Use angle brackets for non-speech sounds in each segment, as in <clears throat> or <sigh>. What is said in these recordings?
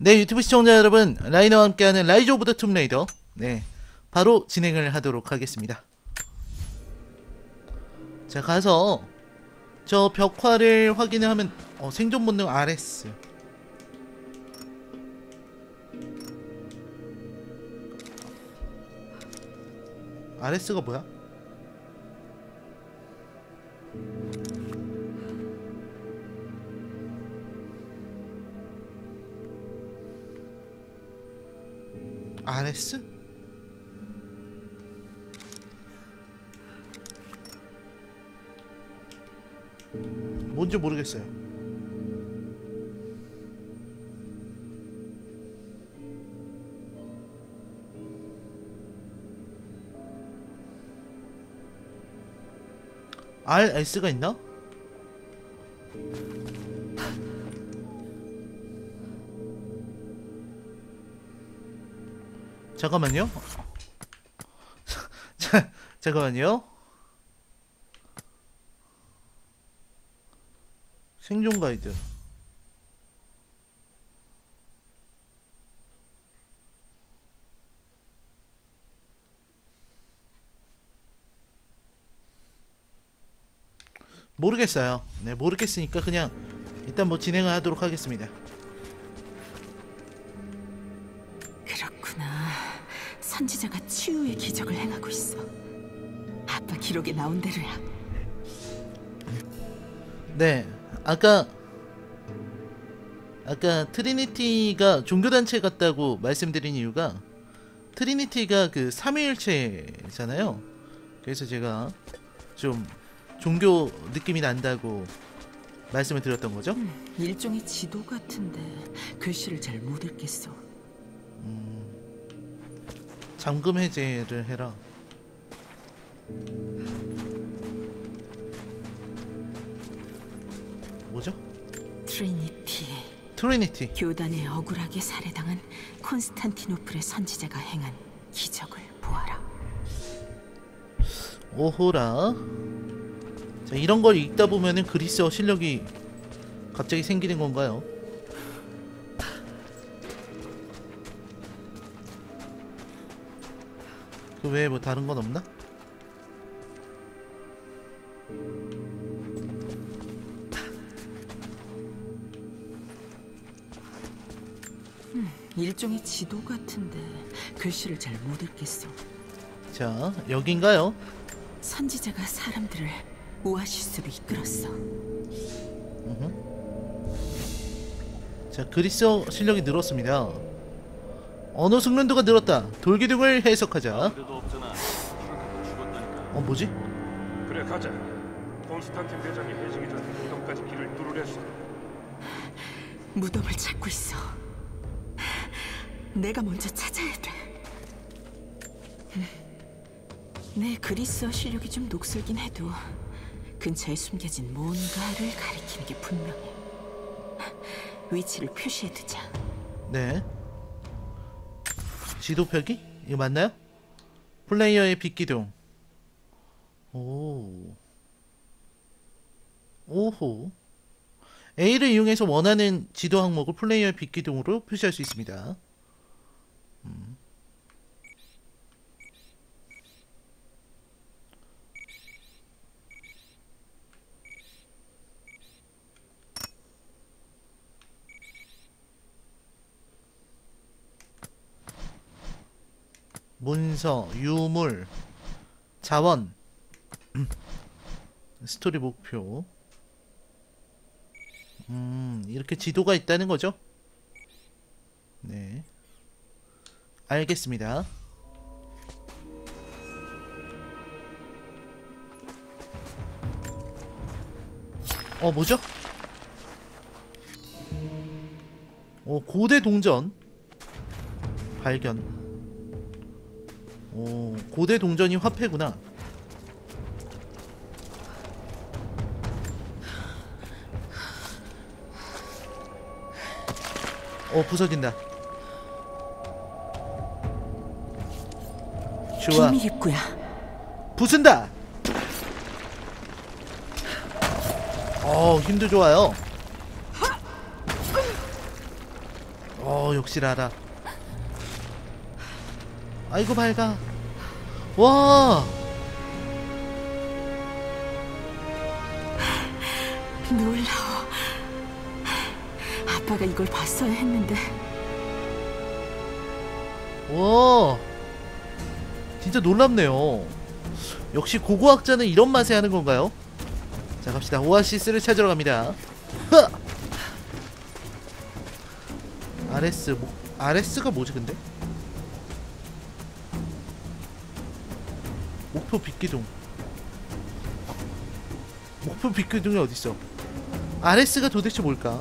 네, 유튜브 시청자 여러분, 라이너와 함께하는 Rise of the Tomb Raider. 네, 바로 진행을 하도록 하겠습니다. 자, 가서 저 벽화를 확인을 하면 어, 생존 본능 RS. RS가 뭐야? RS? 뭔지 모르겠어요. RS가 있나? 잠깐만요. <laughs> 자, 잠깐만요. 생존 가이드. 모르겠어요. 네, 모르겠으니까 그냥 일단 뭐 진행을 하도록 하겠습니다. 선지자가 치유의 기적을 행하고 있어. 아빠 기록에 나온 대로야. 네, 아까 아까 트리니티가 종교단체 같다고 말씀드린 이유가 트리니티가 그 삼위일체잖아요. 그래서 제가 좀 종교 느낌이 난다고 말씀을 드렸던 거죠. 일종의 지도 같은데 글씨를 잘 못 읽겠어. 잠금 해제를 해라. 뭐죠? 트리니티. 트리니티. 교단에 억울하게 살해당한 콘스탄티노플의 선지자가 행한 기적을 보아라. 오호라. 자, 이런 걸 읽다 보면은 그리스어 실력이 갑자기 생기는 건가요? 그 외에 뭐 다른 건 없나? 일종의 지도 같은데 글씨를 잘 못 읽겠어. 자, 여긴가요? 선지자가 사람들을 오아시스로 이끌었어. 자, 그리스어 실력이 늘었습니다. 언어 숙련도가 늘었다. 돌기둥을 해석하자. 죽었다니까. 어, 뭐지? 그래 가자. 콘스탄틴 대장이 해지기 전에 무덤까지 길을 뚫으랬어. 무덤을 찾고 있어. 내가 먼저 찾아야 돼. 음. 내 그리스어 실력이 좀 녹슬긴 해도 근처에 숨겨진 뭔가를 가리키는 게 분명해. 위치를 표시해두자. 네. 지도 펴기? 이거 맞나요? 플레이어의 빛기둥. 오. 오호. A를 이용해서 원하는 지도 항목을 플레이어의 빛기둥으로 표시할 수 있습니다. 문서, 유물, 자원, 음. 스토리 목표. 음, 이렇게 지도가 있다는 거죠? 네. 알겠습니다. 어, 뭐죠? 어, 고대 동전. 발견. 오, 고대 동전이 화폐구나. 어, 부서진다. 좋아. 비밀 입구야. 부순다. 어, 힘도 좋아요. 어 역시 라라 아이고 밝아 와 놀라워. 아빠가 이걸 봤어야 했는데 와 진짜 놀랍네요 역시 고고학자는 이런 맛에 하는 건가요? 자 갑시다 오아시스를 찾으러 갑니다 흐! 아레스 뭐, 아레스가 뭐지 근데? 목표 빗기둥 목표 빗기둥이 어딨어 아레스가 도대체 뭘까?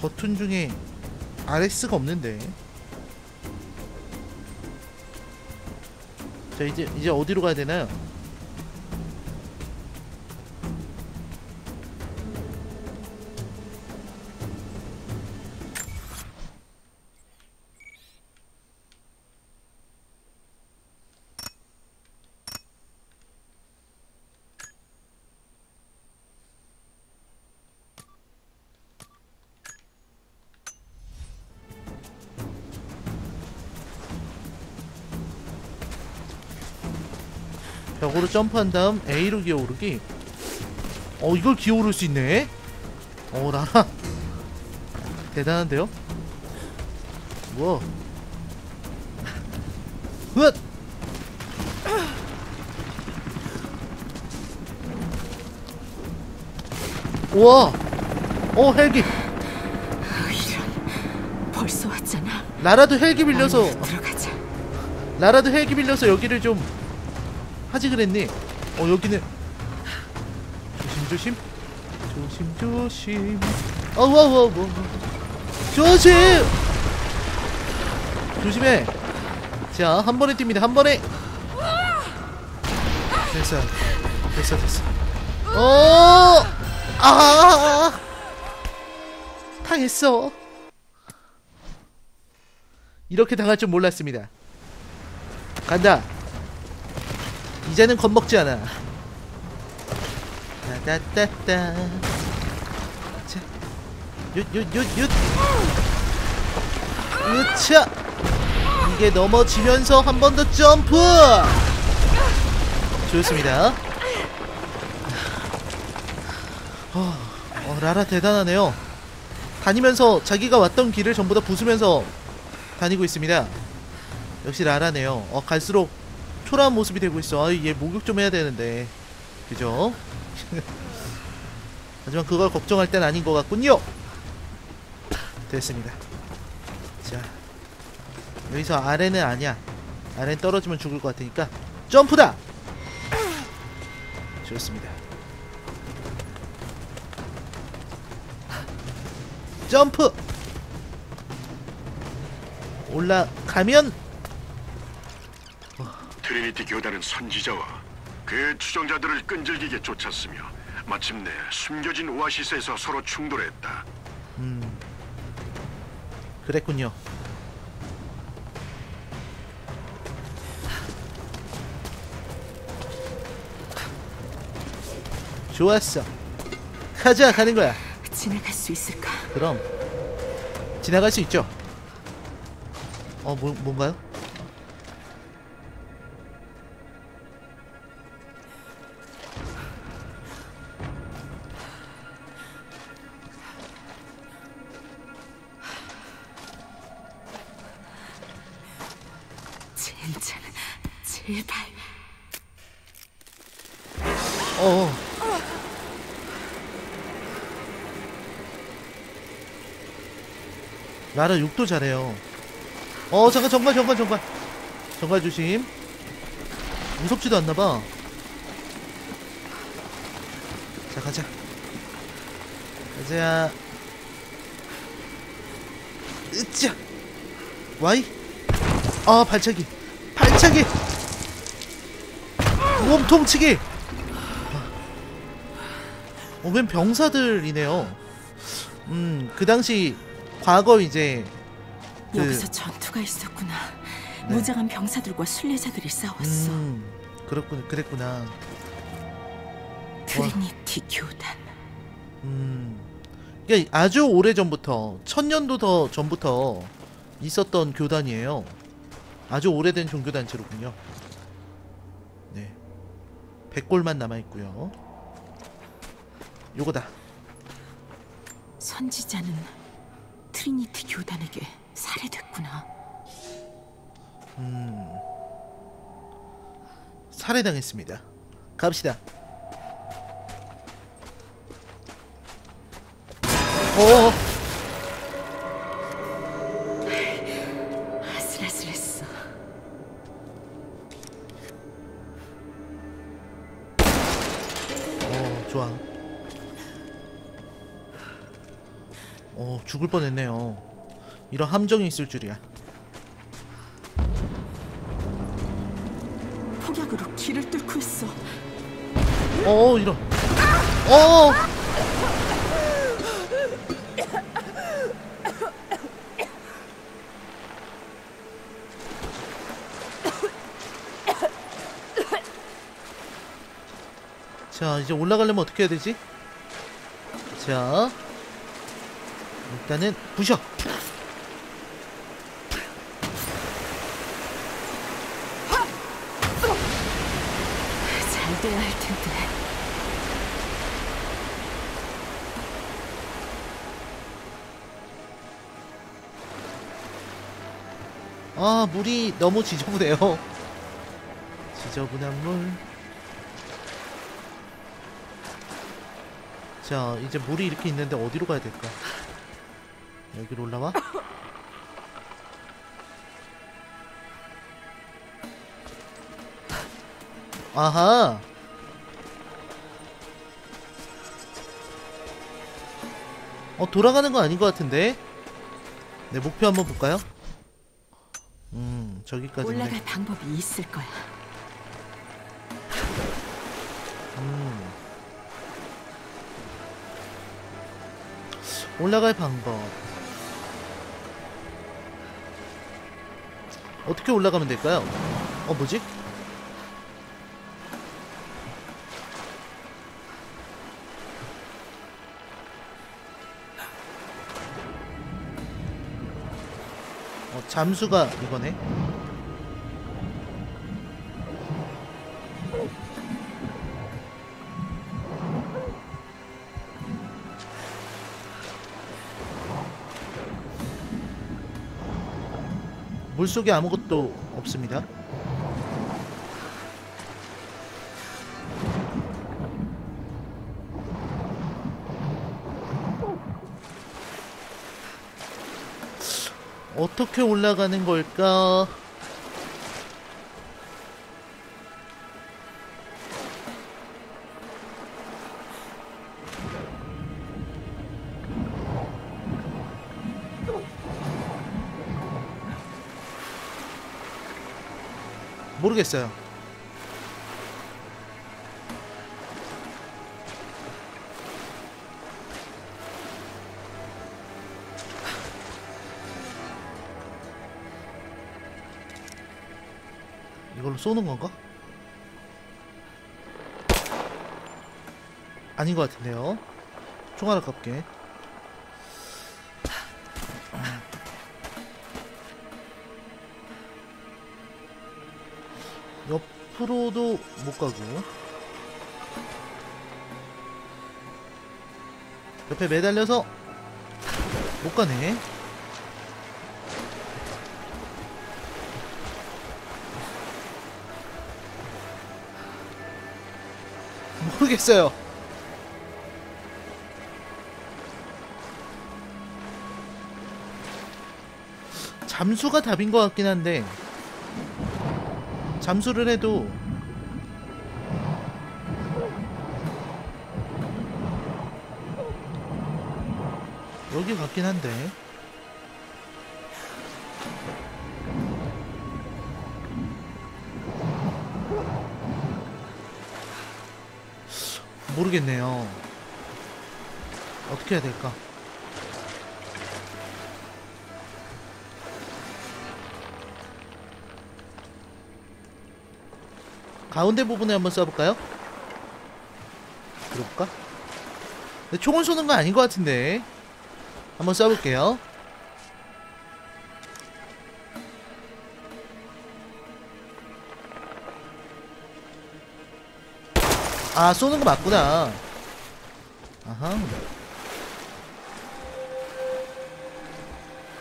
버튼 중에 아레스가 없는데 자 이제 이제 어디로 가야 되나요? 벽으로 점프한 다음 A로 기어오르기. 어 이걸 기어오를 수 있네? 어 나라. <laughs> 대단한데요? 우와. 헛 우와. 어 헬기. 아, 이런 벌써 왔잖아. 나라도 헬기 빌려서. 들어가자. 나라도 헬기 빌려서 여기를 좀 하지 그랬니? 어 여기는. 조심 조심. 조심 조심. 어와와와 조심! 조심해. 자 한 번에 뜁니다 한 번에. 됐어. 됐어 됐어. 어아. 당했어. 이렇게 당할 줄 몰랐습니다. 간다. 이제는 겁먹지 않아. 따따따따. 자, 윷윷윷윷. 으차. 이게 넘어지면서 한 번 더 점프. 좋습니다. 어, 어, 라라 대단하네요. 다니면서 자기가 왔던 길을 전부 다 부수면서 다니고 있습니다. 역시 라라네요. 어 갈수록 초라한 모습이 되고 있어. 아얘 목욕 좀 해야 되는데, 그죠? <laughs> 하지만 그걸 걱정할 땐 아닌 것 같군요. 됐습니다. 자 여기서 아래는 아니야. 아래는 떨어지면 죽을 것 같으니까 점프다. 좋습니다. 점프. 올라가면 트리니티 교단은 선지자와 그의 추종자들을 끈질기게 쫓았으며 마침내 숨겨진 오아시스에서 서로 충돌했다. 음 그랬군요. 좋았어. 가자 가는 거야. 지나갈 수 있을까? 그럼 지나갈 수 있죠. 어 뭐, 뭔가요? 욕도 잘해요. 어 잠깐 정말 정말 정말 정말 조심. 무섭지도 않나봐. 자 가자. 가자. 으쌰. 와이. 아 발차기. 발차기. 몸통치기. 어, 웬 병사들이네요. 음, 그 당시 과거 이제 그- 여기서 전투가 있었구나. 무장한 병사들과 순례자들이 싸웠어. 음, 그렇군, 그랬구나. 트리니티 교단. 음, 이게 아주 오래 전부터 천년도 더 전부터 있었던 교단이에요. 아주 오래된 종교 단체로군요. 네, 백골만 남아 있고요. 요거다. 선지자는 트리니티 교단에게 살해됐구나. 살해당했습니다. 갑시다. 어, 아슬아슬했어. 어, 좋아. 어, 죽을 뻔했네요. 이런 함정이 있을 줄이야. 폭약으로 길을 뚫고 있어. 어, 이런. 어. 자, 이제 올라가려면 어떻게 해야 되지? 자, 일단은 부셔. 물이 너무 지저분해요. 지저분한 물. 자, 이제 물이 이렇게 있는데 어디로 가야 될까? 여기로 올라와? 아하! 어, 돌아가는 거 아닌 것 같은데? 네, 목표 한번 볼까요? 음, 저기까지. 올라갈 방법이 있을 거야. 음. 올라갈 방법. 어떻게 올라가면 될까요? 어, 뭐지? 잠수가 이거네. 물속에 아무것도 없습니다. 어떻게 올라가는 걸까? 모르겠어요. 쏘는 건가? 아닌 것 같은데요. 총알 아깝게. 옆으로도 못 가고. 옆에 매달려서 못 가네. 모르겠어요. 잠수가 답인 것 같긴 한데 잠수를 해도 여기 같긴 한데 모르겠네요. 어떻게 해야 될까? 가운데 부분에 한번 쏴볼까요? 들어볼까? 총을 쏘는 거 아닌 것 같은데 한번 쏴볼게요. 아 쏘는 거 맞구나. 아하.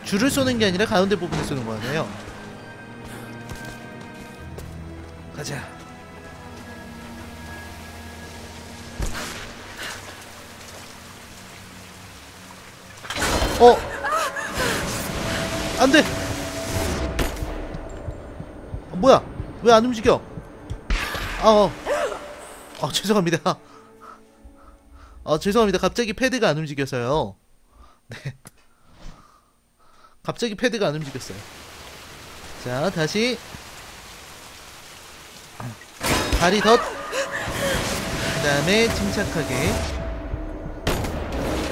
줄을 쏘는 게 아니라 가운데 부분을 쏘는 거네요. 가자. 어. 안 돼. 어, 뭐야? 왜 안 움직여? 아, 어. 아, 죄송합니다. 아, 죄송합니다. 갑자기 패드가 안 움직여서요. 네. 갑자기 패드가 안 움직였어요. 자, 다시. 다리 덧. 그 다음에 침착하게.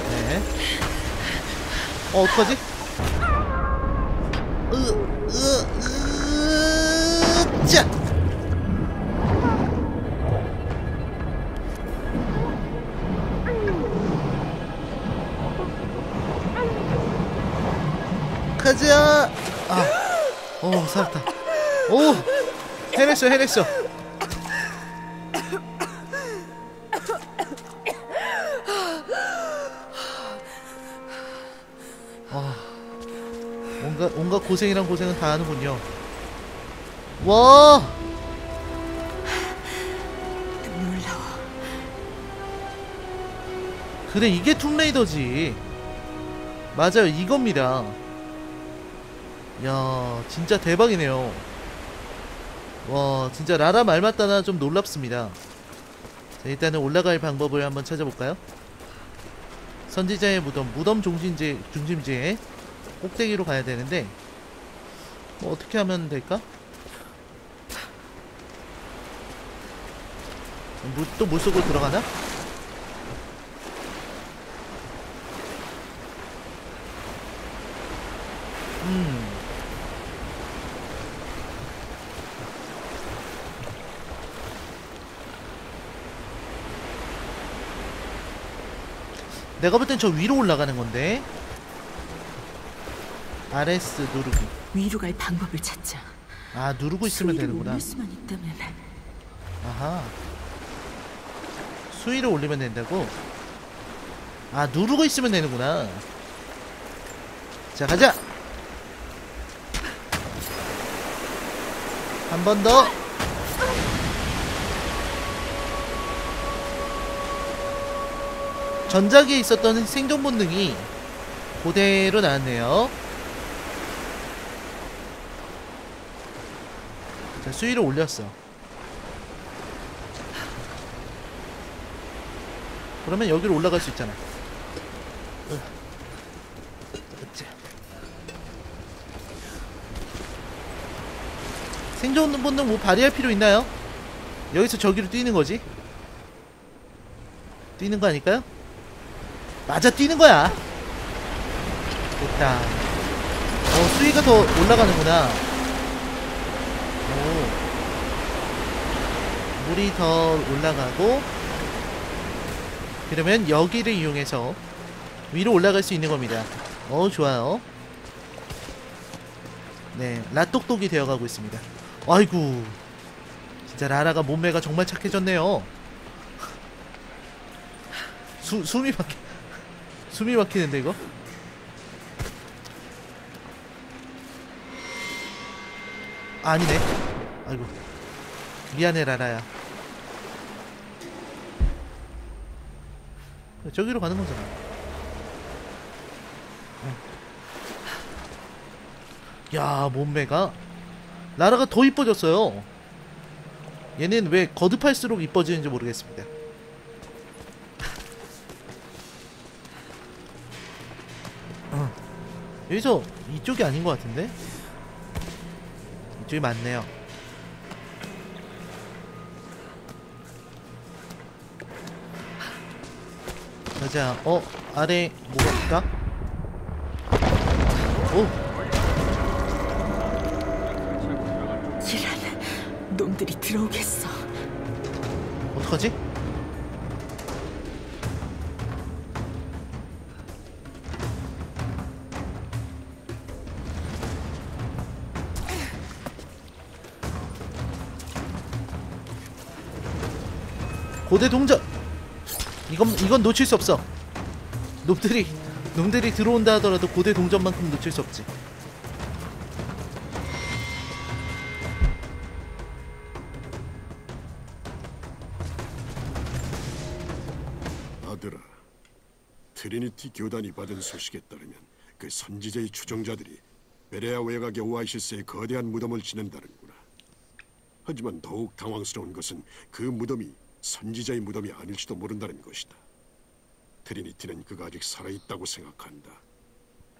네. 어, 어떡하지? 으, 으, 으, 짜! 가자! 살았다. 오! 해냈어, 해냈어. 아, 온갖, 온갖 고생이란 고생은 다 하는군요. 와! 그래, 이게 툼레이더지. 맞아요, 이겁니다. 야, 진짜 대박이네요. 와, 진짜 라라 말 맞다나 좀 놀랍습니다. 자, 일단은 올라갈 방법을 한번 찾아볼까요? 선지자의 무덤, 무덤 중심지, 중심지에 꼭대기로 가야 되는데, 뭐 어떻게 하면 될까? 물, 또 물속으로 들어가나? 음. 내가 볼 땐 저 위로 올라가는 건데. RS 누르기. 위로 갈 방법을 찾자. 아, 누르고 있으면 되는구나. 수만 있다면 아하. 수위를 올리면 된다고? 아, 누르고 있으면 되는구나. 자, 가자! 한 번 더! 전작에 있었던 생존 본능이 그대로 나왔네요. 자, 수위를 올렸어. 그러면 여기로 올라갈 수 있잖아. 생존 본능 뭐 발휘할 필요 있나요? 여기서 저기로 뛰는 거지? 뛰는 거 아닐까요? 맞아 뛰는 거야. 됐다. 어 수위가 더 올라가는구나. 오. 물이 더 올라가고 그러면 여기를 이용해서 위로 올라갈 수 있는 겁니다. 어, 좋아요. 네, 라똑똑이 되어가고 있습니다. 아이고, 진짜 라라가 몸매가 정말 착해졌네요. 수, 숨이 막히, 숨이 막히는데, 이거? 아, 아니네. 아이고. 미안해, 라라야. 저기로 가는 거잖아. 어. 야, 몸매가 라라가 더 이뻐졌어요. 얘는 왜 거듭할수록 이뻐지는지 모르겠습니다. 여기서 이쪽이 아닌 것 같은데? 이쪽이 맞네요. 가자. 어, 아래 뭐가 있다? 오, 이란 놈들이 들어오겠어. 어떡하지? 고대 동전. 이건 이건 놓칠 수 없어. 놈들이 놈들이 들어온다 하더라도 고대 동전만큼 놓칠 수 없지. 아들아, 트리니티 교단이 받은 소식에 따르면 그 선지자의 추종자들이 베레아 외곽의 오아시스에 거대한 무덤을 짓는다는구나. 하지만 더욱 당황스러운 것은 그 무덤이 선지자의 무덤이 아닐지도 모른다는 것이다. 트리니티는 그가 아직 살아있다고 생각한다.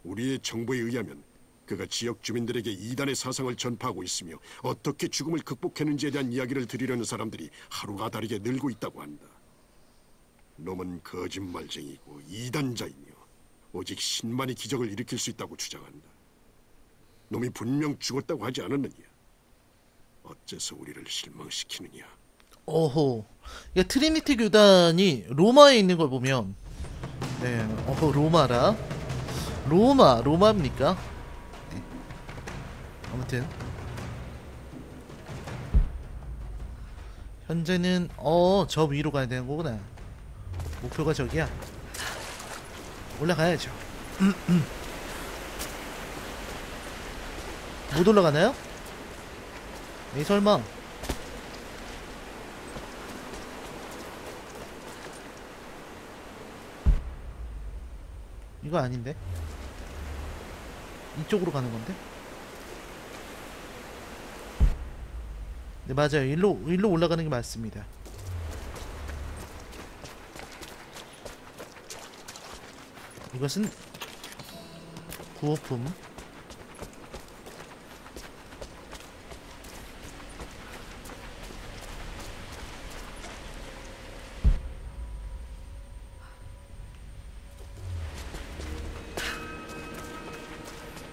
우리의 정보에 의하면 그가 지역 주민들에게 이단의 사상을 전파하고 있으며 어떻게 죽음을 극복했는지에 대한 이야기를 들으려는 사람들이 하루가 다르게 늘고 있다고 한다. 놈은 거짓말쟁이고 이단자이며 오직 신만이 기적을 일으킬 수 있다고 주장한다. 놈이 분명 죽었다고 하지 않았느냐? 어째서 우리를 실망시키느냐? 오호 이 트리니티 교단이 로마에 있는 걸 보면 네 어허 로마라. 로마 로마입니까? 네. 아무튼. 현재는 어 저 위로 가야 되는 거구나. 목표가 저기야. 올라가야죠. <clears throat> 못 올라가나요? 에이 설마 이거 아닌데? 이쪽으로 가는 건데? 네 맞아요 일로 일로 올라가는 게 맞습니다 이것은 구호품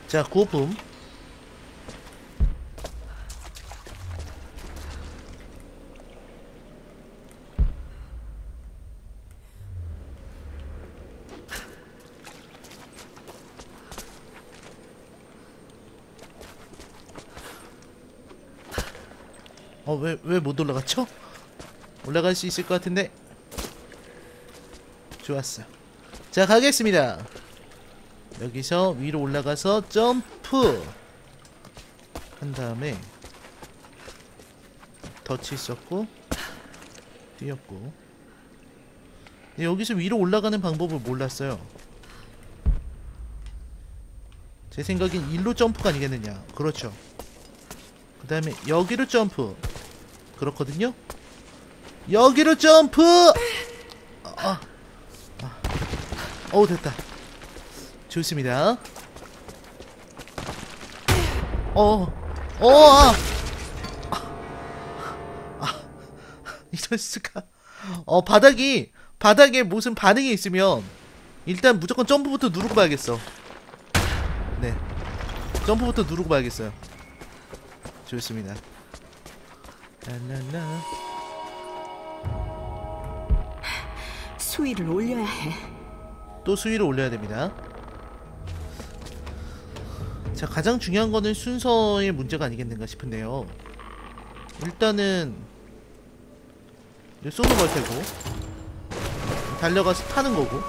자 구호품. 어 왜 왜 못 올라갔죠? 올라갈 수 있을 것 같은데. 좋았어. 자 가겠습니다 여기서 위로 올라가서 점프. 한 다음에 덫이 있었고 뛰었고. 여기서 위로 올라가는 방법을 몰랐어요. 제 생각엔 일로 점프가 아니겠느냐. 그렇죠. 그 다음에 여기로 점프. 그렇거든요. 여기로 점프! 아, 아. 어우 됐다 좋습니다. 어, 어, 아, 아, 이럴 수가. 어, 바닥이 바닥에 무슨 반응이 있으면 일단 무조건 점프부터 누르고 봐야겠어. 네, 점프부터 누르고 봐야겠어요. 좋습니다. 라라라. 수위를 올려야 해. 또 수위를 올려야 됩니다. 자, 가장 중요한 거는 순서의 문제가 아니겠는가 싶은데요. 일단은 쏘는 걸 테고 달려가서 타는 거고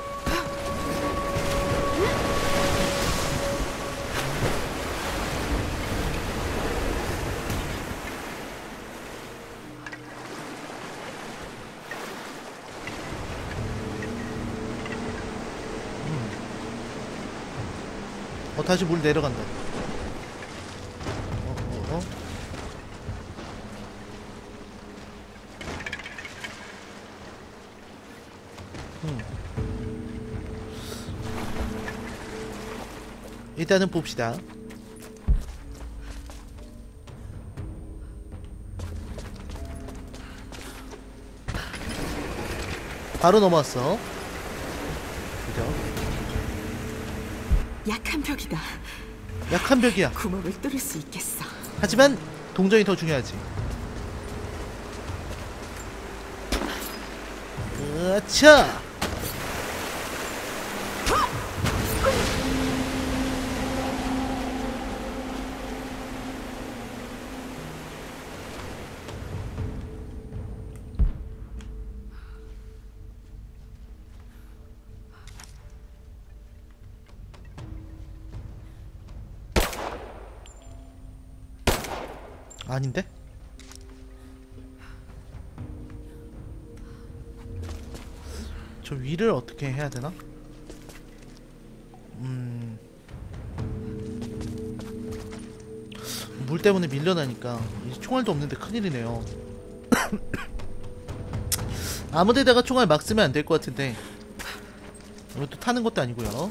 어 다시 물 내려간다. 일단은 봅시다. 바로 넘어왔어. 그죠? 약한 벽이다. 약한 벽이야. 구멍을 뚫을 수 있겠어. 하지만 동전이 더 중요하지. 으차! 저 위를 어떻게 해야 되나? 음. 물 때문에 밀려나니까 총알도 없는데 큰일이네요. <coughs> 아무 데다가 총알 막 쓰면 안 될 것 같은데 이것도 타는 것도 아니고요.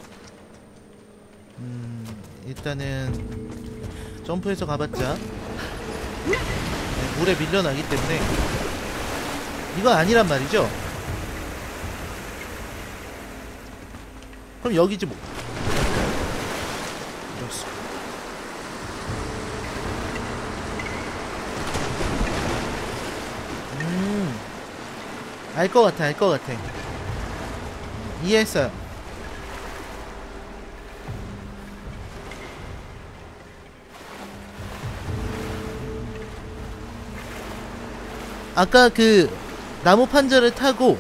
음, 일단은 점프해서 가봤자 네, 물에 밀려나기 때문에 이거 아니란 말이죠. 그럼 여기지 뭐. 이렇소. 음, 알 것 같아, 알 것 같아. 이해했어요. 아까 그 나무 판자를 타고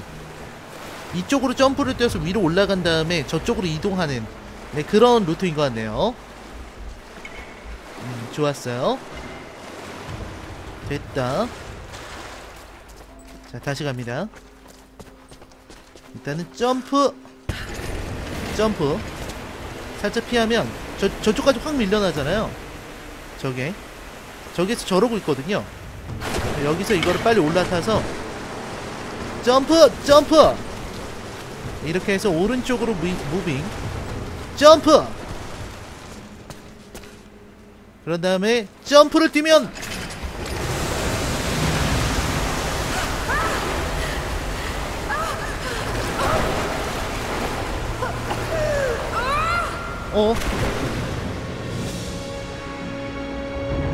이쪽으로 점프를 뛰어서 위로 올라간 다음에 저쪽으로 이동하는 네, 그런 루트인 것 같네요. 음, 좋았어요. 됐다. 자, 다시 갑니다. 일단은 점프! 점프. 살짝 피하면 저, 저쪽까지 확 밀려나잖아요. 저게. 저기서 저러고 있거든요. 여기서 이거를 빨리 올라타서 점프! 점프! 이렇게 해서 오른쪽으로 무, moving 점프! 그런 다음에 점프를 뛰면 어?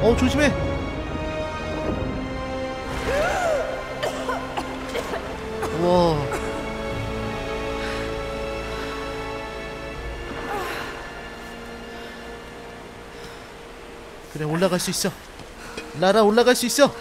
어 조심해 와 그래 올라갈 수 있어 라라 올라갈 수 있어.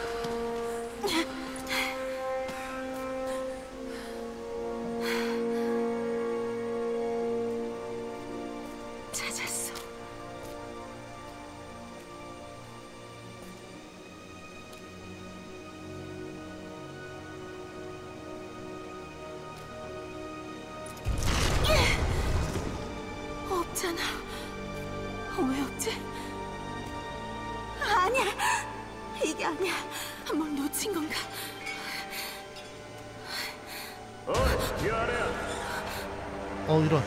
어 이런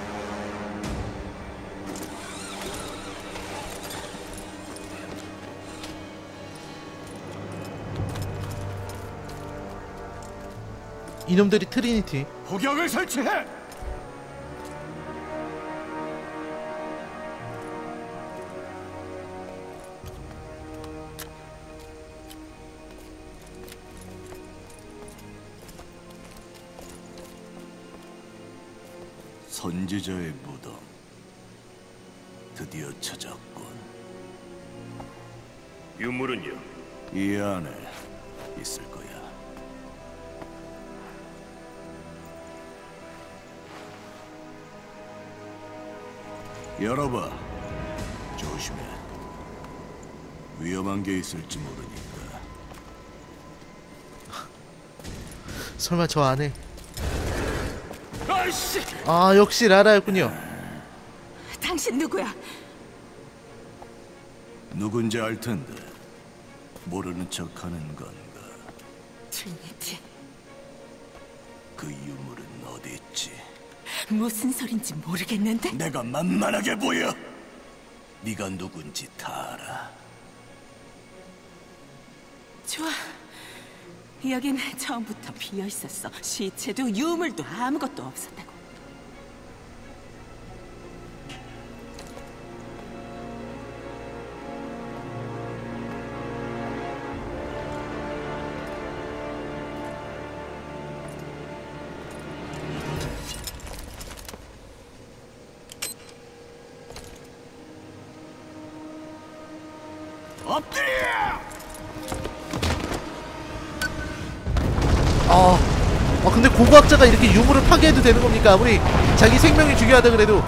이놈들이 트리니티 폭격을 설치해. 선지자의 무덤 드디어 찾았군. 유물은요? 이 안에 있을 거야. 열어봐. 조심해. 위험한 게 있을지 모르니까. 설마 저 안에 아 역시 라라였군요 당신 누구야? 누군지 알 텐데 모르는 척하는 건가? 트리니티. 그 유물은 어디 있지? 무슨 소린지 모르겠는데. 내가 만만하게 보여. 네가 누군지 다 알아. 좋아. 여긴 처음부터 비어 있었어. 시체도 유물도 아무것도 없었다고. 고고학자가 이렇게 유물을 파괴해도 되는 겁니까? 아무리 자기 생명이 중요하다 그래도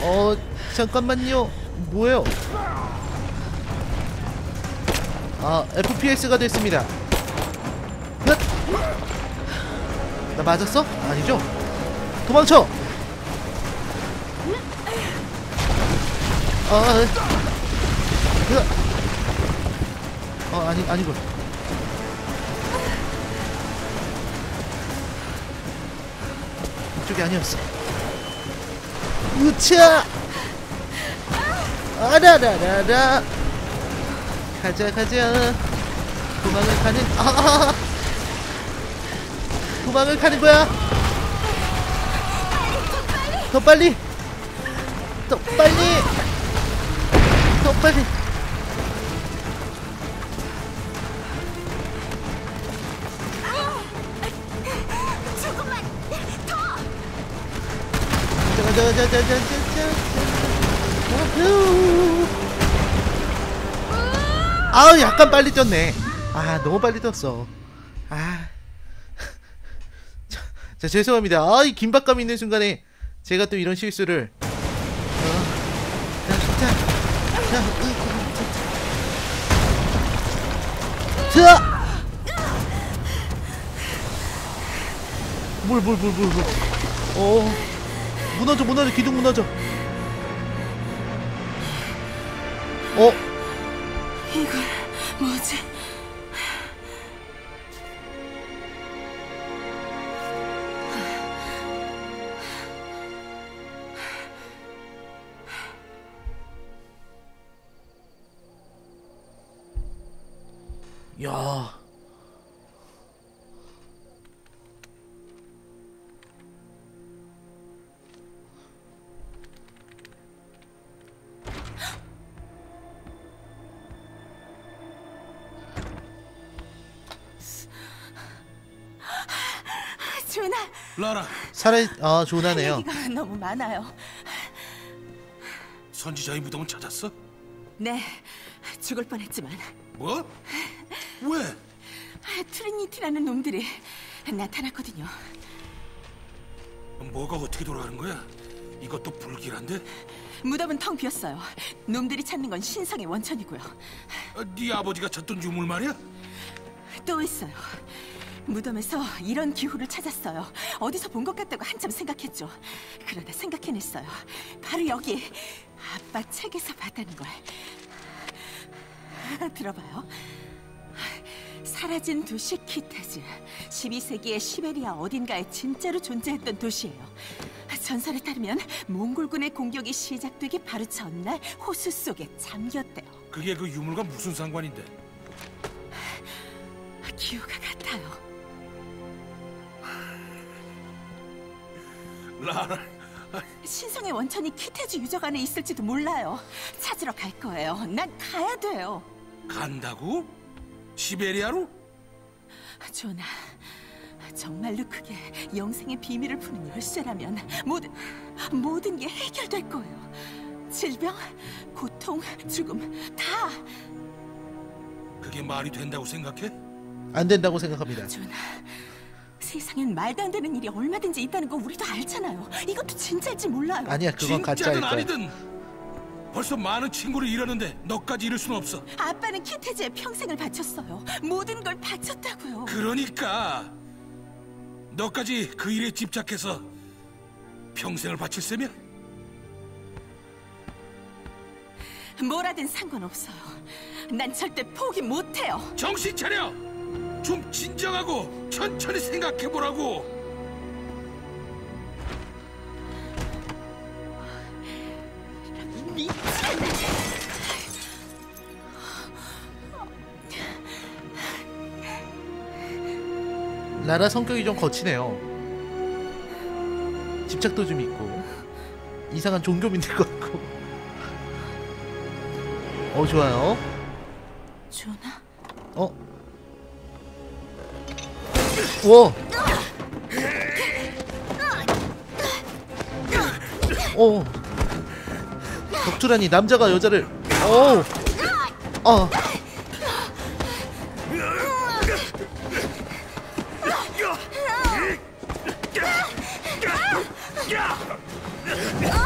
어 잠깐만요 뭐예요? 아 FPS가 됐습니다 넷! 나 맞았어? 아니죠? 도망쳐! 아, 아, 으아. 어 아니 아니군 이쪽이 아니었어. 으차! 아라라라라. 가자 가자. 도망을 가는 아, 아, 아. 도망을 가는 거야. 더 빨리. 더 빨리. 더 빨리 아우 약간 빨리 떴네 아 너무 빨리 떴어 아 자, 자 죄송합니다 아이 긴박감 있는 순간에 제가 또 이런 실수를 어, 자, 자, 자, 이, 자, 자. 물, 물, 물, 물, 물. 어, 무너져, 무너져, 기둥 무너져. 어, 살아, 아, 조나네요. 얘기가 너무 많아요. 선지자의 무덤을 찾았어? 네, 죽을 뻔했지만 뭐? 왜? 트리니티라는 놈들이 나타났거든요. 뭐가 어떻게 돌아가는 거야? 이것도 불길한데? 무덤은 텅 비었어요. 놈들이 찾는 건 신성의 원천이고요. 아, 네 아버지가 찾던 유물 말이야? 또 있어요. 무덤에서 이런 기후를 찾았어요. 어디서 본 것 같다고 한참 생각했죠. 그러다 생각해냈어요. 바로 여기 아빠 책에서 봤다는 걸. 들어봐요. 사라진 도시 키테즈. 12세기의 시베리아 어딘가에 진짜로 존재했던 도시예요. 전설에 따르면 몽골군의 공격이 시작되기 바로 전날 호수 속에 잠겼대요. 그게 그 유물과 무슨 상관인데? 기후가 같아요. 라라, 신성의 원천이 키테즈 유적 안에 있을지도 몰라요. 찾으러 갈 거예요. 난 가야 돼요. 간다고? 시베리아로? 조나, 정말로 그게 영생의 비밀을 푸는 열쇠라면 모든 모든 게 해결될 거예요. 질병, 고통, 죽음 다. 그게 말이 된다고 생각해? 안 된다고 생각합니다. 조나, 세상엔 말도 안 되는 일이 얼마든지 있다는 거 우리도 알잖아요. 이것도 진짜일지 몰라요. 아니야, 그건 가짜일 진짜든 거야. 아니든 벌써 많은 친구를 잃었는데 너까지 잃을 순 없어. 아빠는 키테즈에 평생을 바쳤어요. 모든 걸 바쳤다고요. 그러니까 너까지 그 일에 집착해서 평생을 바칠 셈이야? 뭐라든 상관없어요. 난 절대 포기 못해요. 정신 차려! 좀 진정하고 천천히 생각해 보라고. 미친! 라라 성격이 좀 거치네요. 집착도 좀 있고 이상한 종교민들 같고. 어 좋아요. 조나? 어? 와. 오. 덕주라니 남자가 여자를. 오. 어.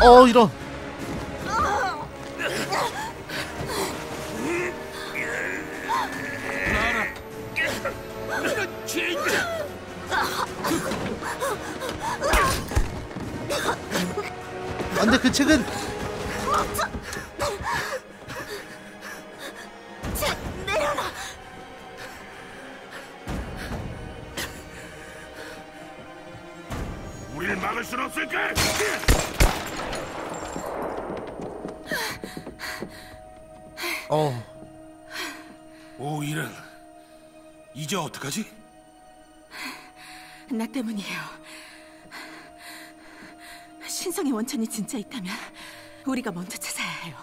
어 이런. 안돼 그 책은 우리를 막을 순 없을까? 어오 이런 이제 어떡하지? 나 때문이에요. 신성의 원천이 진짜 있다면 우리가 먼저 찾아야 해요.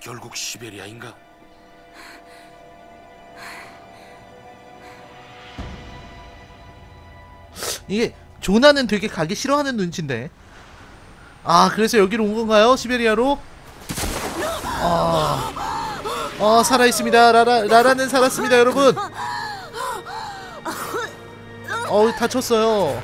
결국 시베리아인가? 이게 조나는 되게 가기 싫어하는 눈치인데 아 그래서 여기로 온 건가요 시베리아로 아, 아 살아있습니다 라라 라라는 살았습니다 여러분 어우 다쳤어요.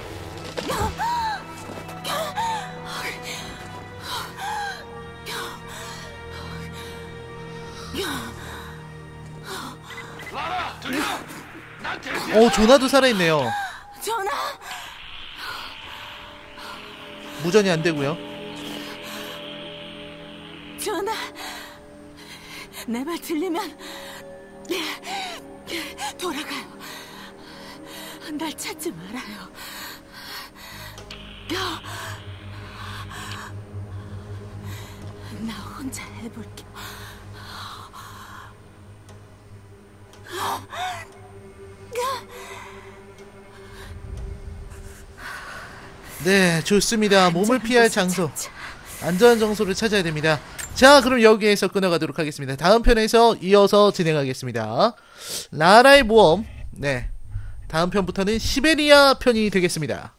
어 조나도 살아있네요. 전하, 무전이 안 되고요. 전하, 내말 들리면 돌아가요. 날 찾지 말아요. 나 혼자 해볼게. 네 좋습니다 몸을 피할 장소 안전한 장소를 찾아야 됩니다. 자, 그럼 여기에서 끊어가도록 하겠습니다. 다음 편에서 이어서 진행하겠습니다. 라라의 모험. 네. 다음 편부터는 시베리아 편이 되겠습니다.